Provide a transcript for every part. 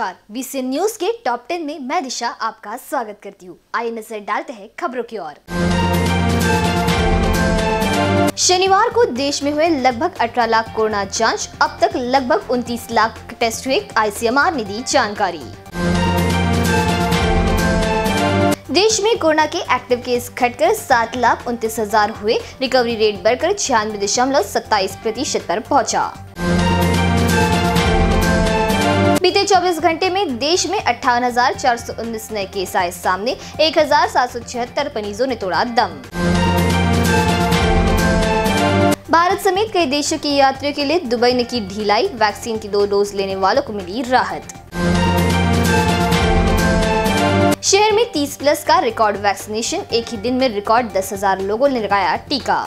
नमस्कार। BC news के top ten में मैं दिशा आपका स्वागत करती हूँ। आइए नज़र डालते हैं खबरों की ओर। शनिवार को देश में हुए लगभग 18 लाख कोरोना जाँच, अब तक लगभग 29 लाख टेस्ट हुए। आईसीएमआर ने दी जानकारी। देश में कोरोना के एक्टिव केस घटकर सात लाख उनतीस हज़ार हुए। रिकवरी रेट बढ़कर छियानवे दशमलव सत्ताईस प्रतिशत आरोप पहुँचा। बीते 24 घंटे में देश में अट्ठावन नए केस आए सामने। एक हज़ार सात सौ छिहत्तर मरीजों ने तोड़ा दम। भारत समेत कई देशों की यात्रियों के लिए दुबई ने की ढिलाई। वैक्सीन की दो डोज लेने वालों को मिली राहत। शहर में 30 प्लस का रिकॉर्ड वैक्सीनेशन। एक ही दिन में रिकॉर्ड 10,000 लोगों ने लगाया टीका।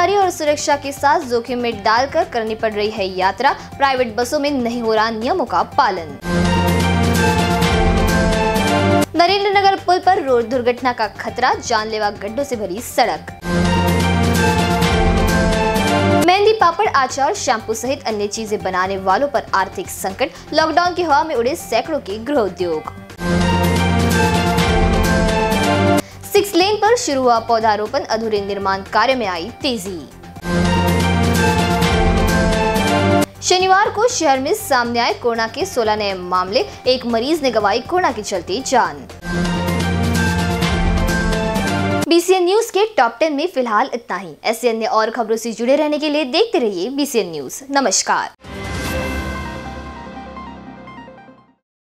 ज़िम्मेदारी और सुरक्षा के साथ जोखिम में डालकर करनी पड़ रही है यात्रा। प्राइवेट बसों में नहीं हो रहा नियमों का पालन। नरेंद्र नगर पुल पर रोड दुर्घटना का खतरा, जानलेवा गड्ढों से भरी सड़क। मेहंदी पापड़, आचार, शैम्पू सहित अन्य चीज़ें बनाने वालों पर आर्थिक संकट। लॉकडाउन की हवा में उड़े सैकड़ों के गृह उद्योग। पर शुरू हुआ पौधारोपण अधूरे निर्माण कार्य में आई तेज़ी। शनिवार को शहर में सामने आए कोरोना के 16 नए मामले, एक मरीज़ ने गवाई कोरोना के चलते जान। बीसीएन न्यूज़ के टॉप टेन में फ़िलहाल इतना ही। ऐसे अन्य और खबरों से जुड़े रहने के लिए देखते रहिए बीसीएन न्यूज़ नमस्कार।